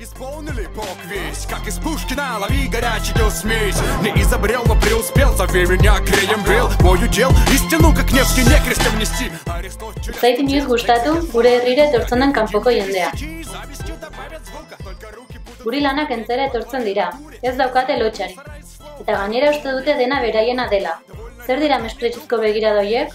Исполнили бог весь, как из Пушкина, лови горячую смесь Не изобрел, но преуспел, зови меня Креем был Мой удел, истину, как Невский некрестем нести Аристотель... Zait inoiz gustatu gure herrira etortzen den kanpoko jendea. Завистью добавят звука, только руки будут Guri lanak entzera etortzen dira, ez daukate lotxari. Eta gainera uste dute dena beraiena dela. Zer dira mespretsuzko begiradoiek?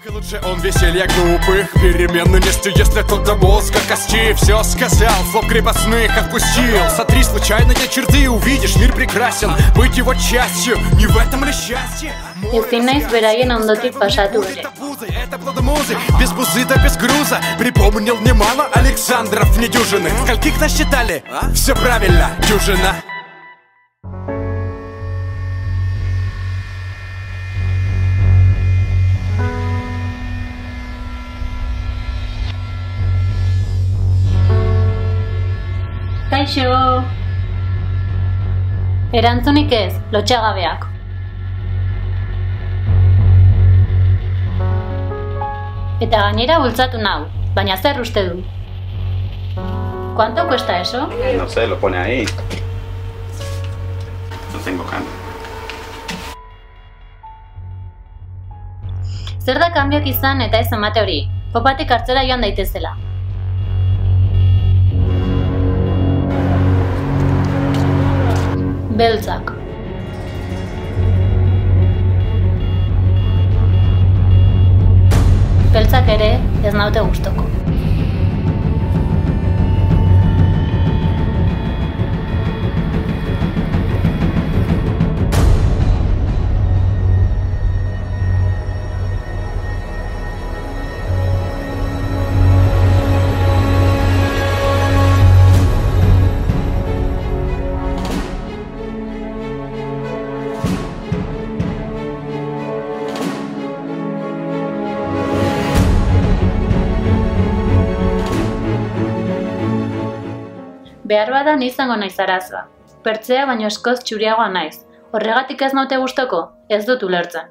друг, и лучше он веселья глупых Перемены нести, если тот до мозга кости Все сказал, слов крепостных отпустил Сотри случайные черты, увидишь, мир прекрасен Быть его частью, не в этом ли счастье? Ezin naiz beraien ondotik pasatu ere. Это плодомузы, без бузы да без груза Припомнил немало Александров недюжины Скольких насчитали? Все правильно, дюжина Kaixo! Erantzunik ez, lotxagabeak. Eta gainera bultzatu nau, baina zer uste du? ¿Cuánto cuesta eso? No sé, lo pone ahí. No tengo cambio. Zer da kanbioak izan eta ez emate hori? Popatik hartzera joan daitezela. Beltzak. Beltzak ere ez naute gustoko. Behar bada ni izango naiz arazoa. Pertzea baino eskoz txuriagoa naiz. Horregatik ez naute gustoko? Ez dut ulertzen.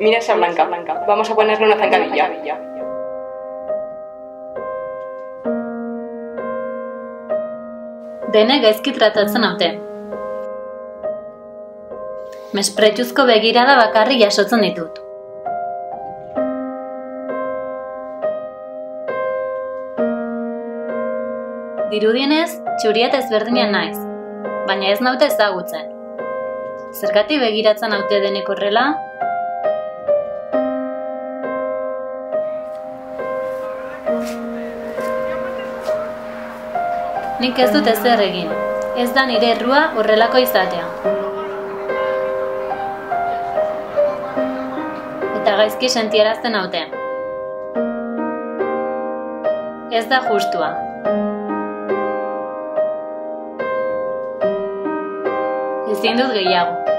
Mira esa blanca, blanca. Vamos a ponerle una zancadilla. Dene gaizki tratatzen haute. Mespretuzko begirada bakarri jasotzen ditut. Dirudienez, txuria eta ezberdinean naiz, baina ez naute ezagutzen. Zergatik begiratzen haute denek horrela? Nik ez dut ezer egin. Ez da nire errua horrelako izatea. Eta gaizki sentiarazten haute. Ez da justua. Tiendas Guayabo.